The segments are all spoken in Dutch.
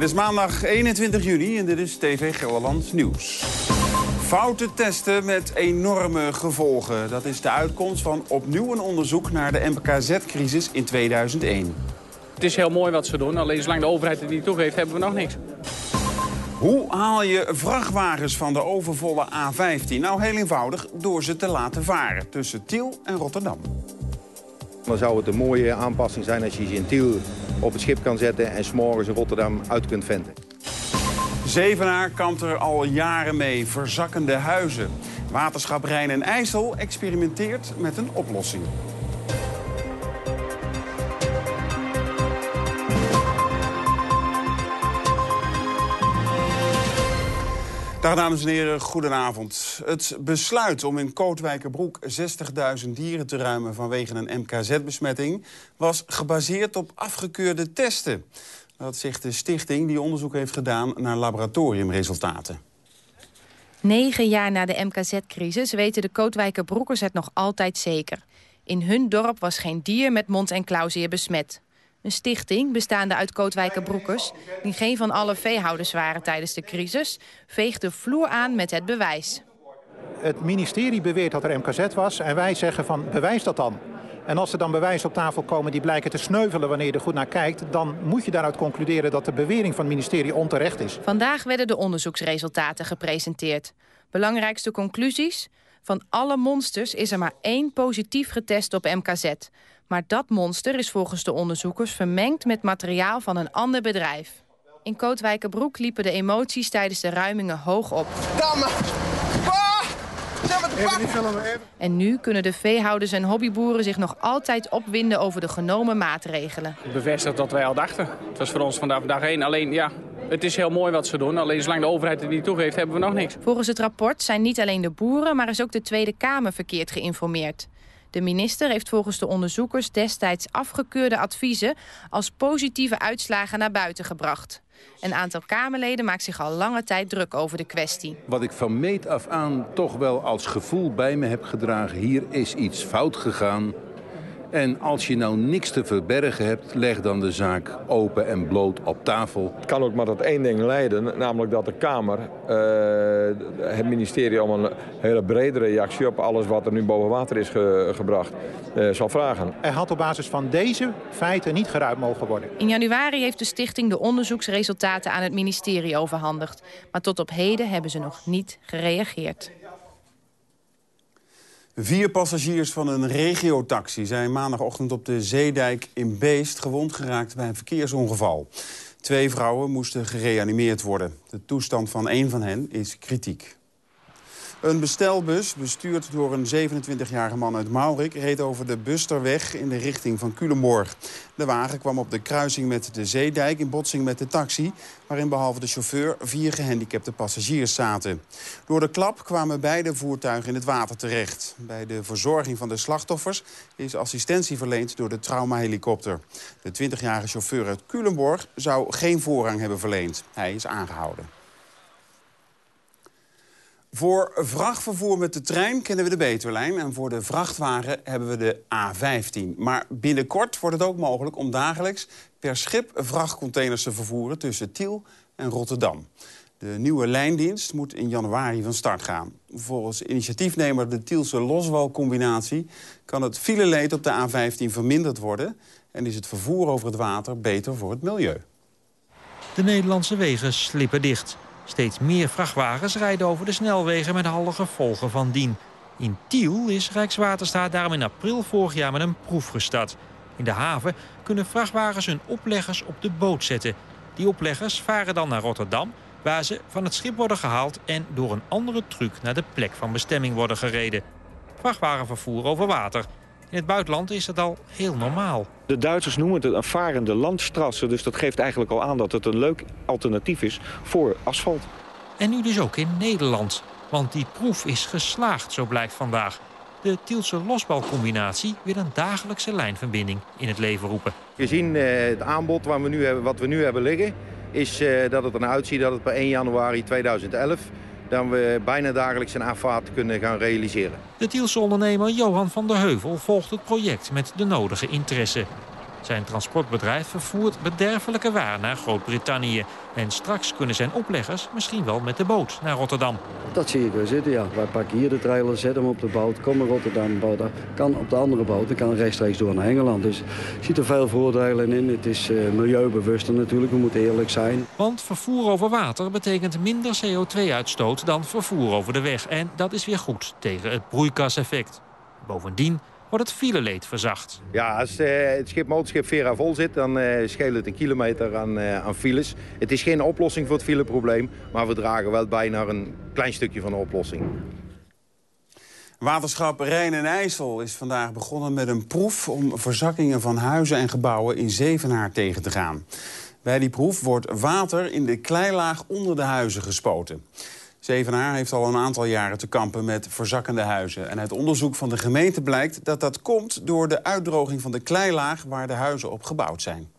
Het is maandag 21 juni en dit is TV Gelderland Nieuws. Foute testen met enorme gevolgen. Dat is de uitkomst van opnieuw een onderzoek naar de MKZ-crisis in 2001. Het is heel mooi wat ze doen, alleen zolang de overheid het niet toegeeft, hebben we nog niks. Hoe haal je vrachtwagens van de overvolle A15? Nou, heel eenvoudig, door ze te laten varen tussen Tiel en Rotterdam. Dan zou het een mooie aanpassing zijn als je ze in Tiel op het schip kan zetten... en s'morgens in Rotterdam uit kunt venten. Zevenaar kampt er al jaren mee, verzakkende huizen. Waterschap Rijn en IJssel experimenteert met een oplossing. Dag dames en heren, goedenavond. Het besluit om in Kootwijkerbroek 60.000 dieren te ruimen vanwege een MKZ-besmetting was gebaseerd op afgekeurde testen. Dat zegt de stichting die onderzoek heeft gedaan naar laboratoriumresultaten. Negen jaar na de MKZ-crisis weten de Kootwijkerbroekers het nog altijd zeker. In hun dorp was geen dier met mond- en klauwzeer besmet. Een stichting, bestaande uit Kootwijkerbroekers... die geen van alle veehouders waren tijdens de crisis... veegt de vloer aan met het bewijs. Het ministerie beweert dat er MKZ was en wij zeggen van bewijs dat dan. En als er dan bewijzen op tafel komen die blijken te sneuvelen wanneer je er goed naar kijkt... dan moet je daaruit concluderen dat de bewering van het ministerie onterecht is. Vandaag werden de onderzoeksresultaten gepresenteerd. Belangrijkste conclusies? Van alle monsters is er maar één positief getest op MKZ. Maar dat monster is volgens de onderzoekers vermengd met materiaal van een ander bedrijf. In Kootwijkerbroek liepen de emoties tijdens de ruimingen hoog op. Damme! En nu kunnen de veehouders en hobbyboeren zich nog altijd opwinden over de genomen maatregelen. Het bevestigt wat wij al dachten. Het was voor ons vandaag dag één. Alleen ja, het is heel mooi wat ze doen. Alleen zolang de overheid het niet toegeeft, hebben we nog niks. Volgens het rapport zijn niet alleen de boeren, maar is ook de Tweede Kamer verkeerd geïnformeerd. De minister heeft volgens de onderzoekers destijds afgekeurde adviezen als positieve uitslagen naar buiten gebracht. Een aantal Kamerleden maakt zich al lange tijd druk over de kwestie. Wat ik van meet af aan toch wel als gevoel bij me heb gedragen... hier is iets fout gegaan. En als je nou niks te verbergen hebt, leg dan de zaak open en bloot op tafel. Het kan ook maar tot één ding leiden, namelijk dat de Kamer uh, het ministerie om een hele brede reactie op alles wat er nu boven water is ge gebracht uh, zal vragen. Er had op basis van deze feiten niet geruimd mogen worden. In januari heeft de stichting de onderzoeksresultaten aan het ministerie overhandigd. Maar tot op heden hebben ze nog niet gereageerd. Vier passagiers van een regiotaxi zijn maandagochtend op de Zeedijk in Beest gewond geraakt bij een verkeersongeval. Twee vrouwen moesten gereanimeerd worden. De toestand van één van hen is kritiek. Een bestelbus, bestuurd door een 27-jarige man uit Maurik... reed over de Busterweg in de richting van Culemborg. De wagen kwam op de kruising met de Zeedijk in botsing met de taxi... waarin behalve de chauffeur vier gehandicapte passagiers zaten. Door de klap kwamen beide voertuigen in het water terecht. Bij de verzorging van de slachtoffers is assistentie verleend door de traumahelikopter. De 20-jarige chauffeur uit Culemborg zou geen voorrang hebben verleend. Hij is aangehouden. Voor vrachtvervoer met de trein kennen we de Betuwlijn... en voor de vrachtwagen hebben we de A15. Maar binnenkort wordt het ook mogelijk om dagelijks per schip vrachtcontainers te vervoeren... tussen Tiel en Rotterdam. De nieuwe lijndienst moet in januari van start gaan. Volgens initiatiefnemer de Tielse Loswal-combinatie... kan het fileleed op de A15 verminderd worden... en is het vervoer over het water beter voor het milieu. De Nederlandse wegen slippen dicht. Steeds meer vrachtwagens rijden over de snelwegen met alle gevolgen van dien. In Tiel is Rijkswaterstaat daarom in april vorig jaar met een proef gestart. In de haven kunnen vrachtwagens hun opleggers op de boot zetten. Die opleggers varen dan naar Rotterdam, waar ze van het schip worden gehaald... en door een andere truc naar de plek van bestemming worden gereden. Vrachtwagenvervoer over water in het buitenland is dat al heel normaal. De Duitsers noemen het een varende landstrasse. Dus dat geeft eigenlijk al aan dat het een leuk alternatief is voor asfalt. En nu dus ook in Nederland. Want die proef is geslaagd, zo blijkt vandaag. De Tielse losbalcombinatie wil een dagelijkse lijnverbinding in het leven roepen. Gezien uh, het aanbod wat we nu hebben, wat we nu hebben liggen... is uh, dat het ernaar uitziet dat het per 1 januari 2011 dan we bijna dagelijks een afvaart kunnen gaan realiseren. De Tielse ondernemer Johan van der Heuvel volgt het project met de nodige interesse. Zijn transportbedrijf vervoert bederfelijke waar naar Groot-Brittannië. En straks kunnen zijn opleggers misschien wel met de boot naar Rotterdam. Dat zie ik wel zitten, ja. Wij pakken hier de trailer, zetten hem op de boot, kom naar Rotterdam. Kan op de andere boot en kan rechtstreeks door naar Engeland. Dus ik zie er veel voordelen in. Het is uh, milieubewuster natuurlijk, we moeten eerlijk zijn. Want vervoer over water betekent minder CO2-uitstoot dan vervoer over de weg. En dat is weer goed tegen het broeikaseffect. Bovendien wordt het fileleed verzacht. Ja, als uh, het schip motorschip Vera vol zit, dan uh, scheelt het een kilometer aan, uh, aan files. Het is geen oplossing voor het fileprobleem, maar we dragen wel bij naar een klein stukje van de oplossing. Waterschap Rijn en IJssel is vandaag begonnen met een proef... om verzakkingen van huizen en gebouwen in Zevenaar tegen te gaan. Bij die proef wordt water in de kleilaag onder de huizen gespoten. Zevenaar heeft al een aantal jaren te kampen met verzakkende huizen. En uit onderzoek van de gemeente blijkt dat dat komt door de uitdroging van de kleilaag waar de huizen op gebouwd zijn.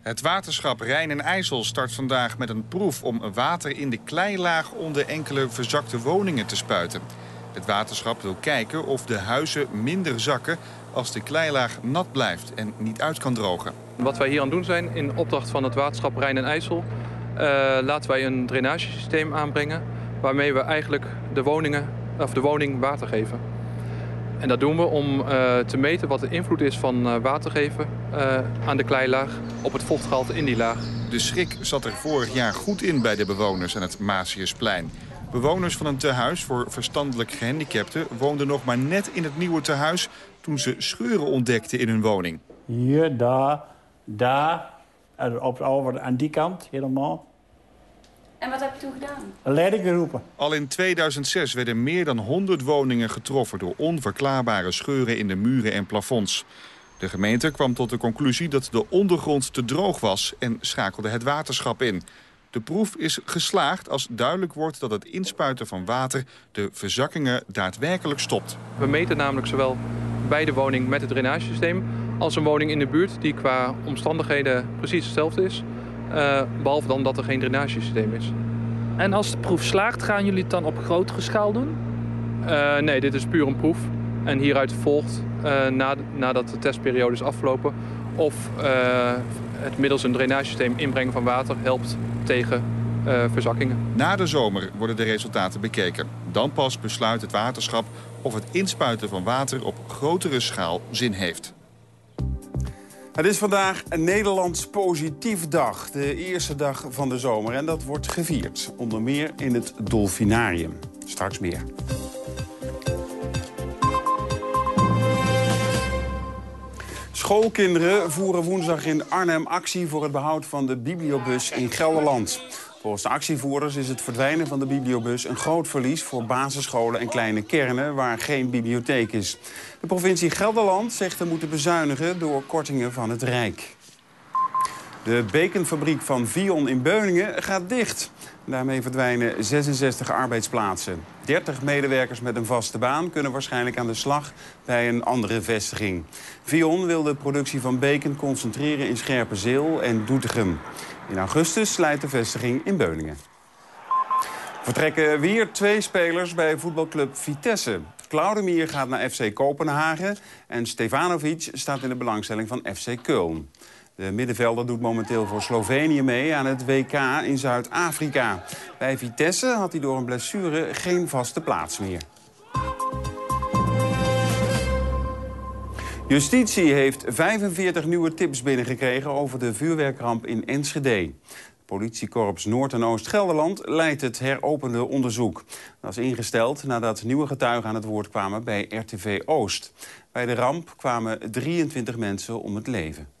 Het waterschap Rijn en IJssel start vandaag met een proef om water in de kleilaag onder enkele verzakte woningen te spuiten. Het waterschap wil kijken of de huizen minder zakken als de kleilaag nat blijft en niet uit kan drogen. Wat wij hier aan doen zijn, in opdracht van het waterschap Rijn en IJssel... Uh, laten wij een drainagesysteem aanbrengen waarmee we eigenlijk de, woningen, of de woning water geven. En dat doen we om uh, te meten wat de invloed is van uh, watergeven uh, aan de kleilaag op het vochtgehalte in die laag. De schrik zat er vorig jaar goed in bij de bewoners aan het Maasiusplein. Bewoners van een tehuis voor verstandelijk gehandicapten woonden nog maar net in het nieuwe tehuis toen ze scheuren ontdekten in hun woning. Hier, daar, daar, op, over aan die kant helemaal. En wat heb je toen gedaan? Een leiding geroepen. Al in 2006 werden meer dan 100 woningen getroffen... door onverklaarbare scheuren in de muren en plafonds. De gemeente kwam tot de conclusie dat de ondergrond te droog was... en schakelde het waterschap in. De proef is geslaagd als duidelijk wordt dat het inspuiten van water... de verzakkingen daadwerkelijk stopt. We meten namelijk zowel bij de woning met het drainagesysteem... als een woning in de buurt die qua omstandigheden precies hetzelfde is... Uh, behalve dan dat er geen drainagesysteem is. En als de proef slaagt, gaan jullie het dan op grotere schaal doen? Uh, nee, dit is puur een proef. En hieruit volgt, uh, na, nadat de testperiode is afgelopen... of het middels een drainagesysteem inbrengen van water helpt tegen verzakkingen. Na de zomer worden de resultaten bekeken. Dan pas besluit het waterschap of het inspuiten van water op grotere schaal zin heeft. Het is vandaag een Nederlands positief dag. De eerste dag van de zomer. En dat wordt gevierd. Onder meer in het Dolfinarium. Straks meer. Schoolkinderen voeren woensdag in Arnhem actie voor het behoud van de bibliobus in Gelderland. Volgens de actievoerders is het verdwijnen van de bibliobus een groot verlies voor basisscholen en kleine kernen waar geen bibliotheek is. De provincie Gelderland zegt te moeten bezuinigen door kortingen van het Rijk. De bekenfabriek van Vion in Beuningen gaat dicht. Daarmee verdwijnen 66 arbeidsplaatsen. 30 medewerkers met een vaste baan kunnen waarschijnlijk aan de slag bij een andere vestiging. Vion wil de productie van bacon concentreren in Scherpenzeel en Doetinchem. In augustus slijt de vestiging in Beuningen. Vertrekken weer twee spelers bij voetbalclub Vitesse. Claudemir gaat naar FC Kopenhagen en Stefanovic staat in de belangstelling van FC Köln. De middenvelder doet momenteel voor Slovenië mee aan het WK in Zuid-Afrika. Bij Vitesse had hij door een blessure geen vaste plaats meer. Justitie heeft 45 nieuwe tips binnengekregen over de vuurwerkramp in Enschede. Politiekorps Noord- en Oost-Gelderland leidt het heropende onderzoek. Dat is ingesteld nadat nieuwe getuigen aan het woord kwamen bij RTV Oost. Bij de ramp kwamen 23 mensen om het leven.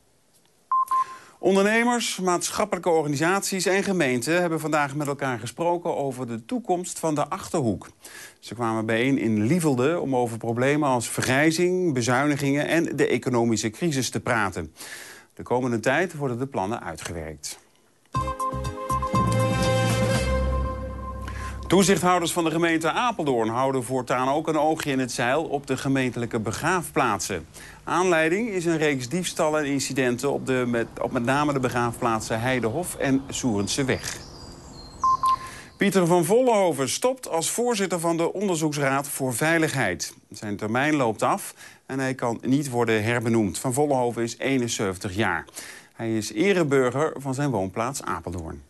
Ondernemers, maatschappelijke organisaties en gemeenten hebben vandaag met elkaar gesproken over de toekomst van de Achterhoek. Ze kwamen bijeen in Lievelde om over problemen als vergrijzing, bezuinigingen en de economische crisis te praten. De komende tijd worden de plannen uitgewerkt. Toezichthouders van de gemeente Apeldoorn houden voortaan ook een oogje in het zeil op de gemeentelijke begraafplaatsen. Aanleiding is een reeks diefstallen en incidenten op, de, met, op met name de begraafplaatsen Heidehof en Soerenseweg. Pieter van Vollenhoven stopt als voorzitter van de Onderzoeksraad voor Veiligheid. Zijn termijn loopt af en hij kan niet worden herbenoemd. Van Vollenhoven is 71 jaar. Hij is ereburger van zijn woonplaats Apeldoorn.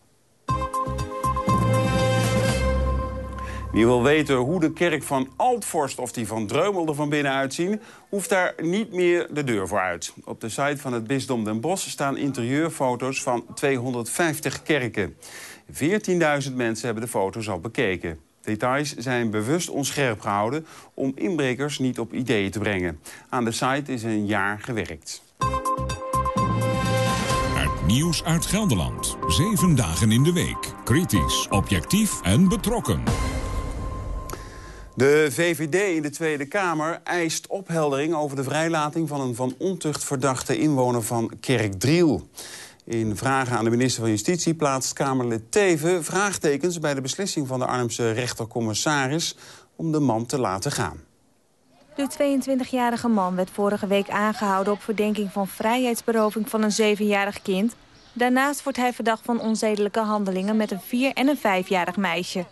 Wie wil weten hoe de kerk van Altvorst of die van Dreumel er van binnen uitzien... hoeft daar niet meer de deur voor uit. Op de site van het bisdom Den Bosch staan interieurfoto's van 250 kerken. 14.000 mensen hebben de foto's al bekeken. Details zijn bewust onscherp gehouden om inbrekers niet op ideeën te brengen. Aan de site is een jaar gewerkt. Nieuws uit Gelderland. Zeven dagen in de week. Kritisch, objectief en betrokken. De VVD in de Tweede Kamer eist opheldering over de vrijlating van een van ontucht verdachte inwoner van Kerkdriel. In vragen aan de minister van Justitie plaatst Kamerlid Teven vraagtekens bij de beslissing van de Arnhemse rechtercommissaris om de man te laten gaan. De 22-jarige man werd vorige week aangehouden op verdenking van vrijheidsberoving van een zevenjarig kind. Daarnaast wordt hij verdacht van onzedelijke handelingen met een vier- en een vijfjarig meisje.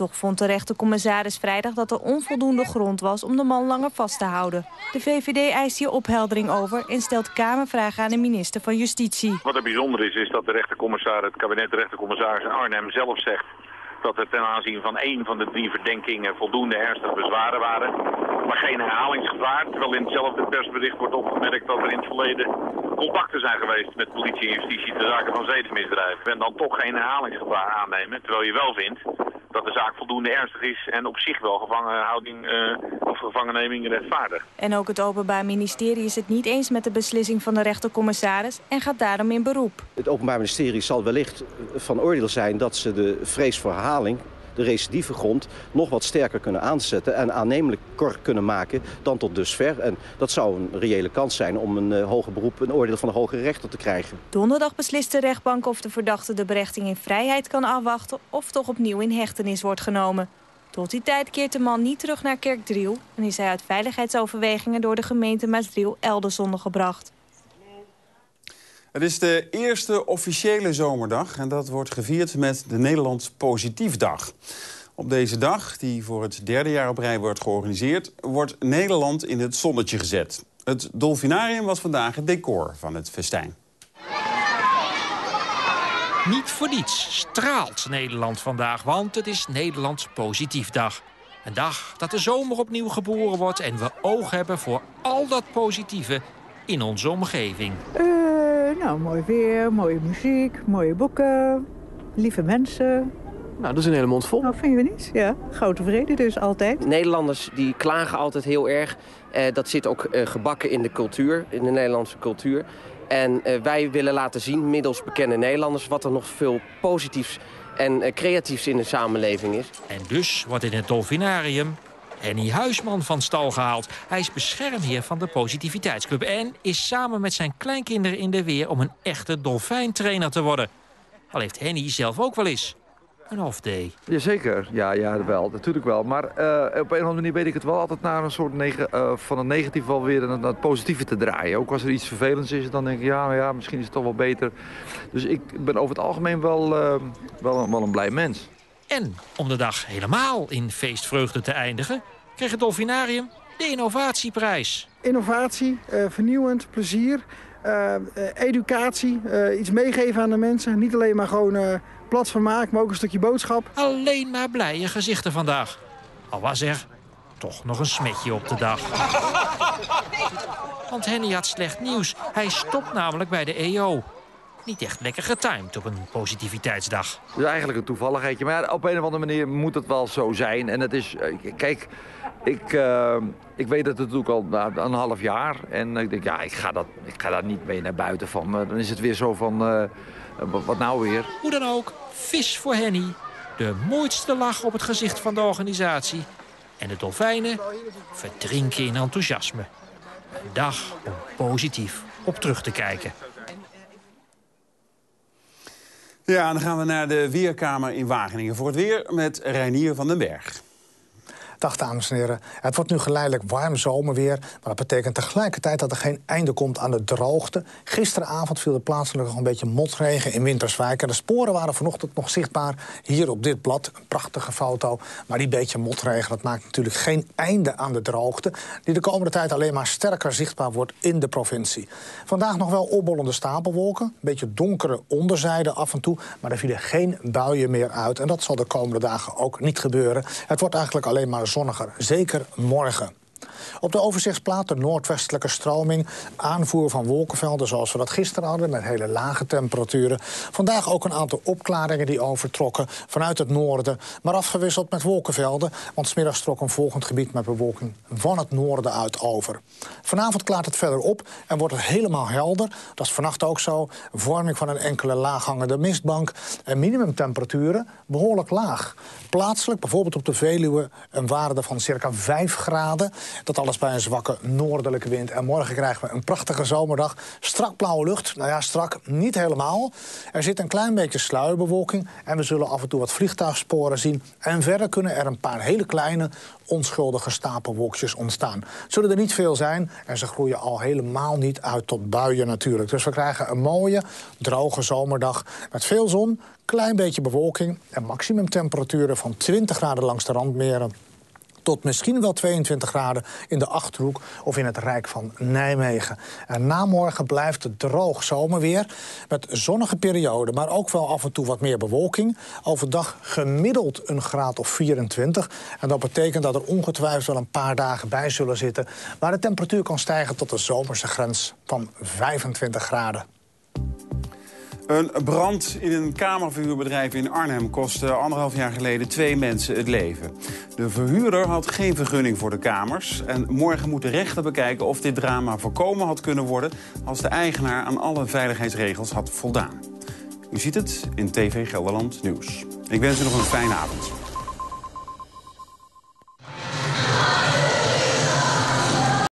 Toch vond de rechtercommissaris vrijdag dat er onvoldoende grond was om de man langer vast te houden. De VVD eist hier opheldering over en stelt Kamervragen aan de minister van Justitie. Wat er bijzonder is, is dat de rechtercommissaris, het kabinet de rechtercommissaris in Arnhem zelf zegt dat er ten aanzien van één van de drie verdenkingen voldoende ernstige bezwaren waren. Maar geen herhalingsgevaar, terwijl in hetzelfde persbericht wordt opgemerkt dat er in het verleden contacten zijn geweest met politie en justitie ter zake van zedenmisdrijven. En dan toch geen herhalingsgevaar aannemen, terwijl je wel vindt dat de zaak voldoende ernstig is en op zich wel gevangenhouding uh, of gevangenneming rechtvaardig. En ook het Openbaar Ministerie is het niet eens met de beslissing van de rechtercommissaris en gaat daarom in beroep. Het Openbaar Ministerie zal wellicht van oordeel zijn dat ze de vrees voor herhaling de recidivegrond nog wat sterker kunnen aanzetten... en aannemelijker kunnen maken dan tot dusver. En dat zou een reële kans zijn om een uh, hoger beroep... een oordeel van de hoge rechter te krijgen. Donderdag beslist de rechtbank of de verdachte de berechting in vrijheid kan afwachten... of toch opnieuw in hechtenis wordt genomen. Tot die tijd keert de man niet terug naar Kerkdriel... en is hij uit veiligheidsoverwegingen door de gemeente Maasdriel elders ondergebracht. Het is de eerste officiële zomerdag en dat wordt gevierd met de Nederlands Positiefdag. Op deze dag, die voor het derde jaar op rij wordt georganiseerd... wordt Nederland in het zonnetje gezet. Het Dolfinarium was vandaag het decor van het festijn. Niet voor niets straalt Nederland vandaag, want het is Nederlands Positiefdag. Een dag dat de zomer opnieuw geboren wordt en we oog hebben voor al dat positieve in onze omgeving. Uh, nou, mooi weer, mooie muziek, mooie boeken, lieve mensen. Nou, dat is een hele mond vol. Nou, vind je niet? Ja, grote vrede dus altijd. Nederlanders die klagen altijd heel erg. Uh, dat zit ook uh, gebakken in de cultuur, in de Nederlandse cultuur. En uh, wij willen laten zien, middels bekende Nederlanders... wat er nog veel positiefs en creatiefs in de samenleving is. En dus wordt in het Dolfinarium Henny Huisman van stal gehaald. Hij is beschermheer van de Positiviteitsclub... en is samen met zijn kleinkinderen in de weer... om een echte dolfijntrainer te worden. Al heeft Henny zelf ook wel eens een off-day. Jazeker, ja, ja, wel, natuurlijk wel. Maar uh, op een of andere manier weet ik het wel altijd naar een soort uh, van het negatief wel weer naar het positieve te draaien. Ook als er iets vervelends is, dan denk ik, ja, ja, misschien is het toch wel beter. Dus ik ben over het algemeen wel, uh, wel, wel een blij mens. En om de dag helemaal in feestvreugde te eindigen... kreeg het Dolfinarium de innovatieprijs. Innovatie, uh, vernieuwend, plezier, uh, educatie, uh, iets meegeven aan de mensen. Niet alleen maar gewoon plat maken, maar ook een stukje boodschap. Alleen maar blije gezichten vandaag. Al was er toch nog een smetje op de dag. Want Henny had slecht nieuws. Hij stopt namelijk bij de EO niet echt lekker getimed op een positiviteitsdag. Het is eigenlijk een toevalligheidje. Maar op een of andere manier moet het wel zo zijn. En het is, kijk, ik, uh, ik weet het natuurlijk al een half jaar. En ik denk, ja, ik ga, dat, ik ga daar niet mee naar buiten van. Dan is het weer zo van, uh, wat nou weer? Hoe dan ook, vis voor Henny. De mooiste lach op het gezicht van de organisatie. En de dolfijnen verdrinken in enthousiasme. Een dag om positief op terug te kijken. Ja, dan gaan we naar de Weerkamer in Wageningen voor het weer met Reinier van den Berg. Dag dames en heren. Het wordt nu geleidelijk warm zomerweer. Maar dat betekent tegelijkertijd dat er geen einde komt aan de droogte. Gisteravond viel er plaatselijk nog een beetje motregen in Winterswijk. En de sporen waren vanochtend nog zichtbaar hier op dit blad. Een prachtige foto. Maar die beetje motregen dat maakt natuurlijk geen einde aan de droogte. Die de komende tijd alleen maar sterker zichtbaar wordt in de provincie. Vandaag nog wel opbollende stapelwolken. Een beetje donkere onderzijde af en toe. Maar er vielen geen buien meer uit. En dat zal de komende dagen ook niet gebeuren. Het wordt eigenlijk alleen maar zonniger. Zeker morgen. Op de overzichtsplaat de noordwestelijke stroming. Aanvoer van wolkenvelden zoals we dat gisteren hadden... met hele lage temperaturen. Vandaag ook een aantal opklaringen die overtrokken vanuit het noorden. Maar afgewisseld met wolkenvelden. Want smiddags trok een volgend gebied met bewolking van het noorden uit over. Vanavond klaart het verder op en wordt het helemaal helder. Dat is vannacht ook zo. Vorming van een enkele laaghangende mistbank. En minimumtemperaturen behoorlijk laag. Plaatselijk, bijvoorbeeld op de Veluwe, een waarde van circa 5 graden. Dat alles bij een zwakke noordelijke wind. En morgen krijgen we een prachtige zomerdag. Strak blauwe lucht. Nou ja, strak niet helemaal. Er zit een klein beetje sluierbewolking. En we zullen af en toe wat vliegtuigsporen zien. En verder kunnen er een paar hele kleine, onschuldige stapelwolkjes ontstaan. Zullen er niet veel zijn. En ze groeien al helemaal niet uit tot buien natuurlijk. Dus we krijgen een mooie, droge zomerdag. Met veel zon, klein beetje bewolking en maximumtemperaturen van 20 graden langs de randmeren tot misschien wel 22 graden in de Achterhoek of in het Rijk van Nijmegen. En na morgen blijft het droog zomerweer met zonnige perioden... maar ook wel af en toe wat meer bewolking. Overdag gemiddeld een graad of 24. En dat betekent dat er ongetwijfeld wel een paar dagen bij zullen zitten... waar de temperatuur kan stijgen tot de zomerse grens van 25 graden. Een brand in een kamerverhuurbedrijf in Arnhem kostte anderhalf jaar geleden twee mensen het leven. De verhuurder had geen vergunning voor de kamers. En morgen moet de rechter bekijken of dit drama voorkomen had kunnen worden... als de eigenaar aan alle veiligheidsregels had voldaan. U ziet het in TV Gelderland Nieuws. Ik wens u nog een fijne avond.